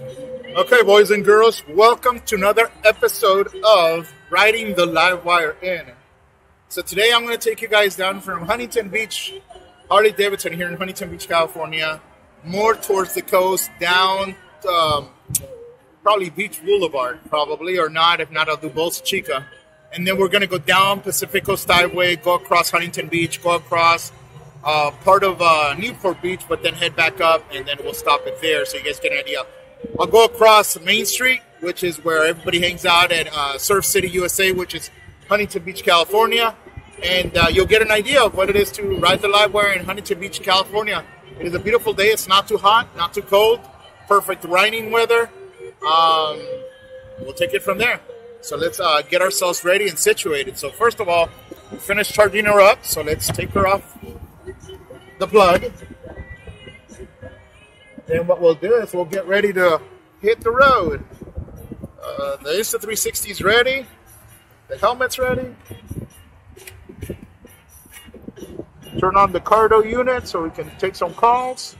Okay, boys and girls, welcome to another episode of Riding the LiveWire In. So today I'm going to take you guys down from Huntington Beach, Harley Davidson here in Huntington Beach, California, more towards the coast, down um, probably Beach Boulevard, probably, or not. If not, I'll do Bolsa Chica. And then we're going to go down Pacific Coast Highway, go across Huntington Beach, go across uh, part of uh, Newport Beach, but then head back up, and then we'll stop it there so you guys get an idea. I'll go across Main Street, which is where everybody hangs out at uh, Surf City, USA, which is Huntington Beach, California, and uh, you'll get an idea of what it is to ride the LiveWire in Huntington Beach, California. It is a beautiful day. It's not too hot, not too cold, perfect riding weather. Um, we'll take it from there. So let's uh, get ourselves ready and situated. So first of all, we finished charging her up. So let's take her off the plug. Then what we'll do is we'll get ready to hit the road. Uh, the Insta360 is ready. The helmet's ready. Turn on the Cardo unit so we can take some calls.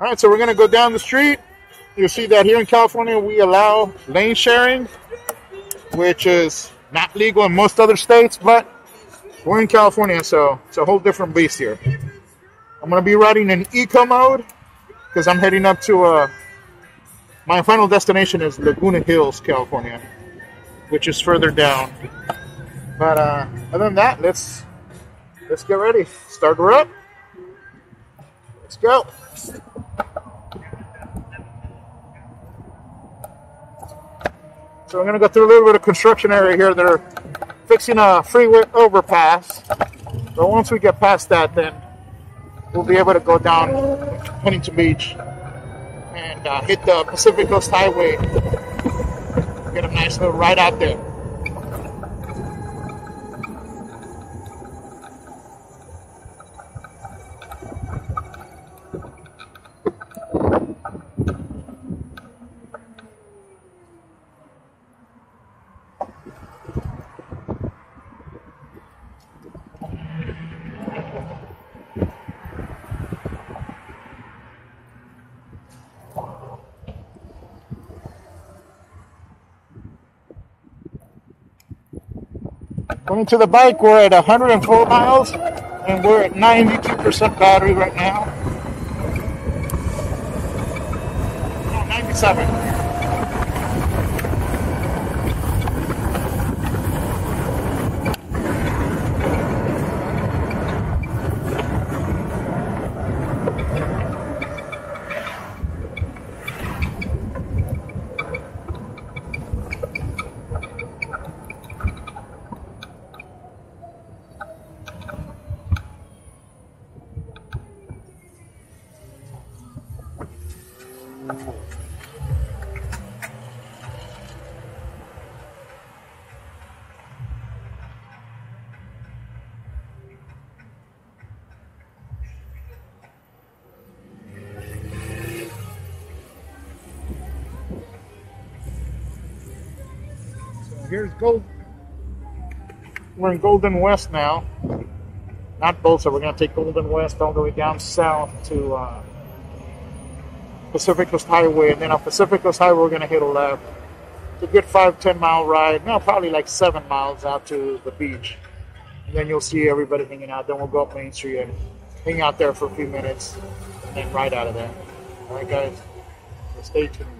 All right, so we're going to go down the street. You'll see that here in California, we allow lane sharing, which is not legal in most other states, but we're in California, so it's a whole different beast here. I'm going to be riding in eco mode because I'm heading up to uh, my final destination is Laguna Hills, California, which is further down. But uh, other than that, let's let's get ready. Start her up. Let's go. So I'm going to go through a little bit of construction area here. They're fixing a freeway overpass. But once we get past that, then we'll be able to go down Huntington Beach and uh, hit the Pacific Coast Highway. Get a nice little ride out there. Going to the bike, we're at 104 miles and we're at 92% battery right now. No, 97. Here's Gold. We're in Golden West now. Not Bolsa. We're going to take Golden West all the way down south to uh, Pacific Coast Highway, and then on Pacific Coast Highway, we're going to hit a left. It's a good five, ten mile ride. No, probably like seven miles out to the beach. And then you'll see everybody hanging out. Then we'll go up Main Street and hang out there for a few minutes, and then ride out of there. All right, guys. Stay tuned.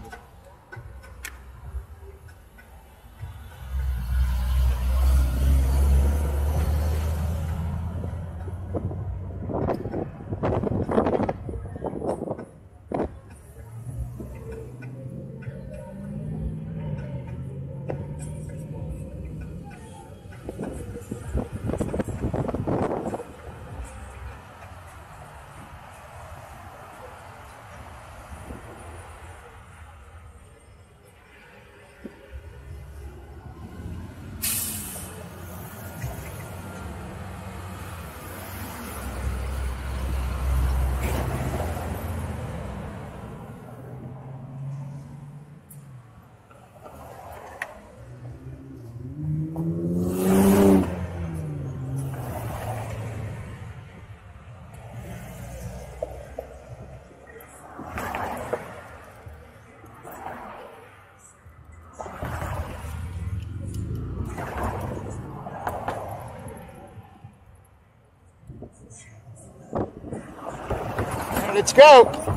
Let's go.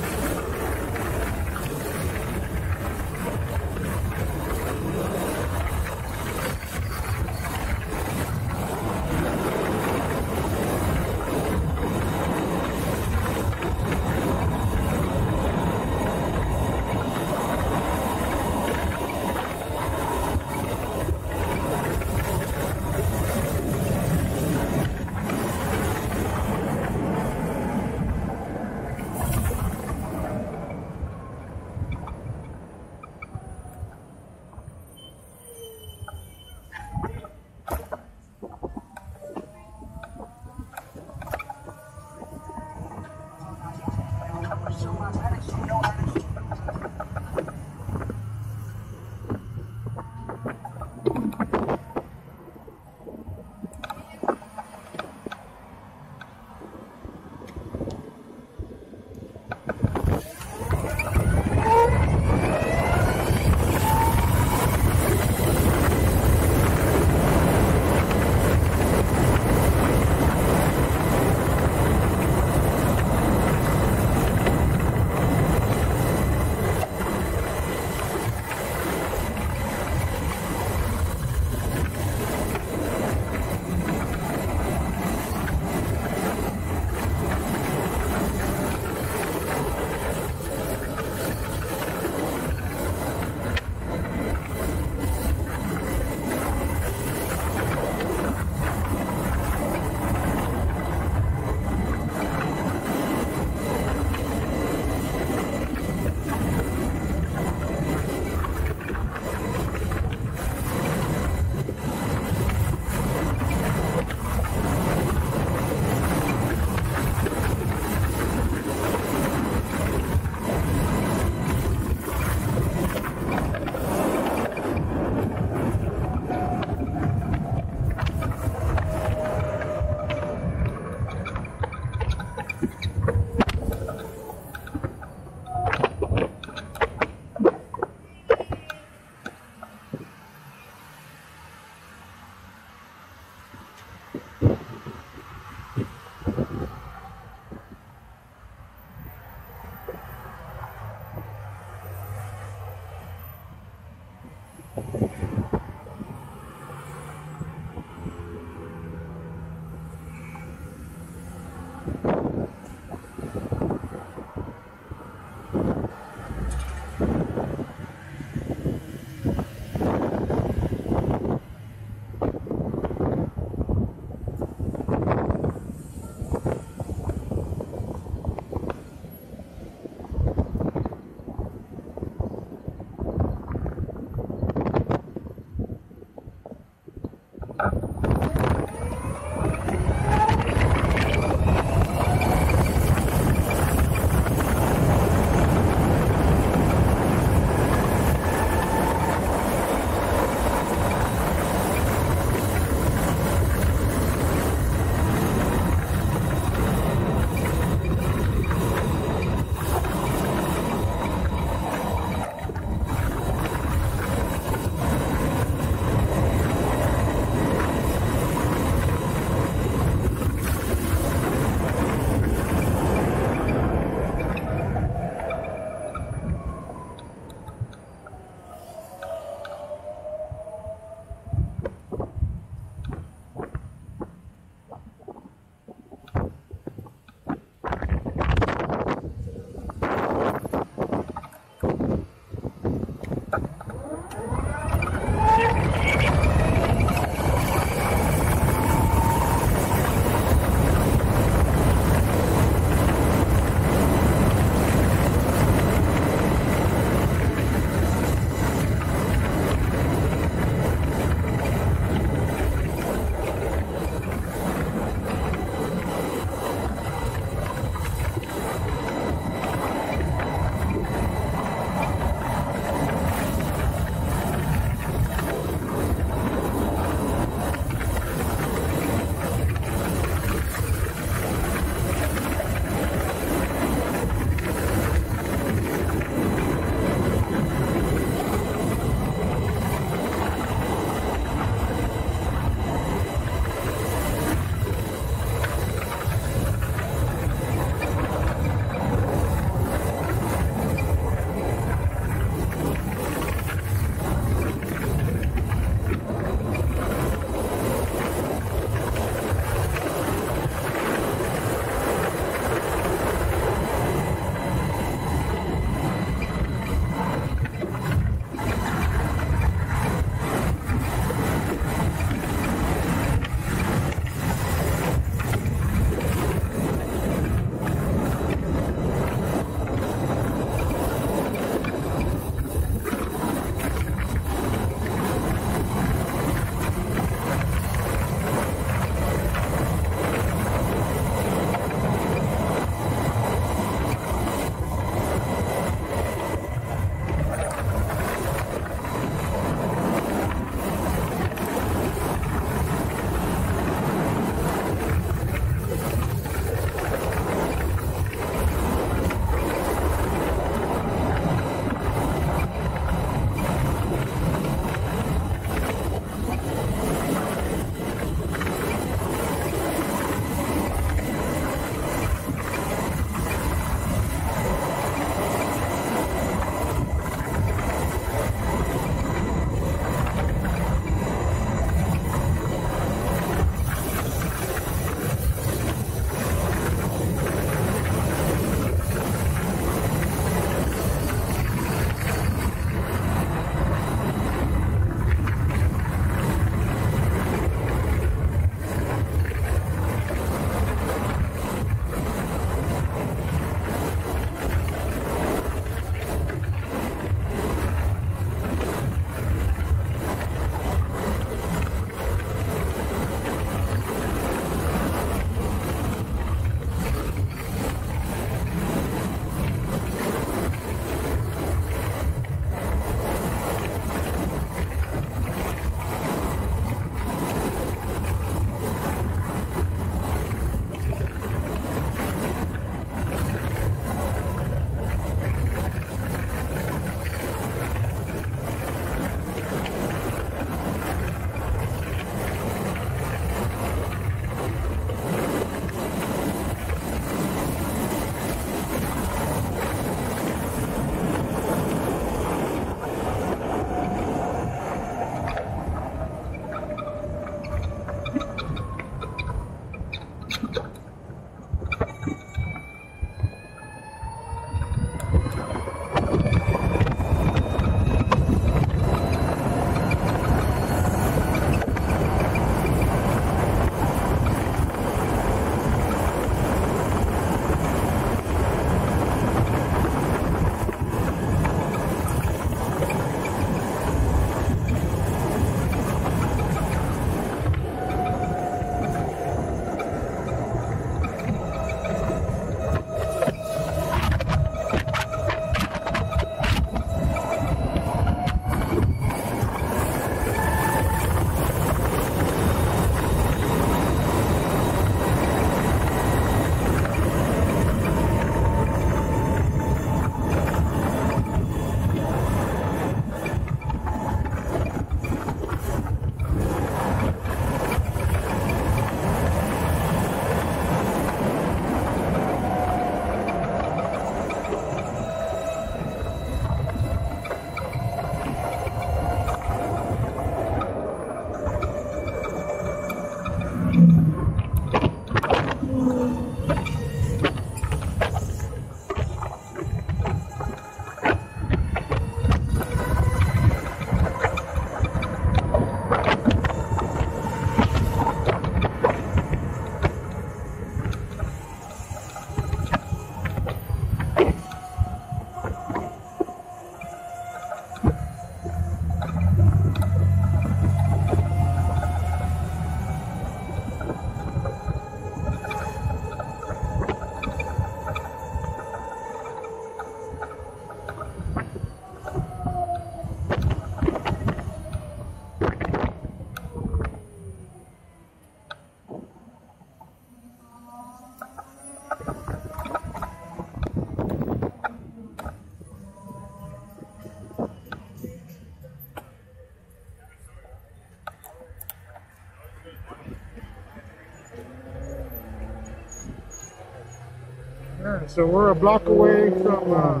So we're a block away from uh,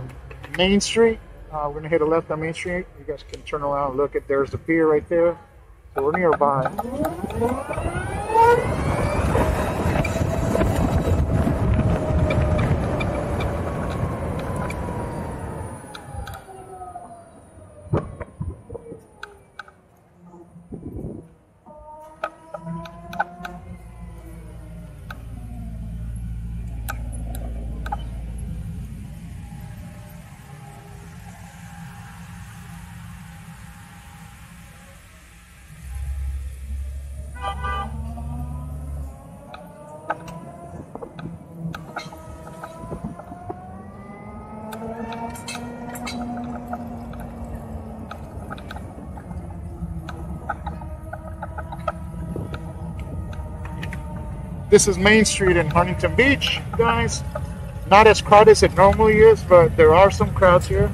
Main Street. Uh, we're gonna hit a left on Main Street. You guys can turn around and look at there's the pier right there. So we're nearby. This is Main Street in Huntington Beach, guys. Not as crowded as it normally is, but there are some crowds here.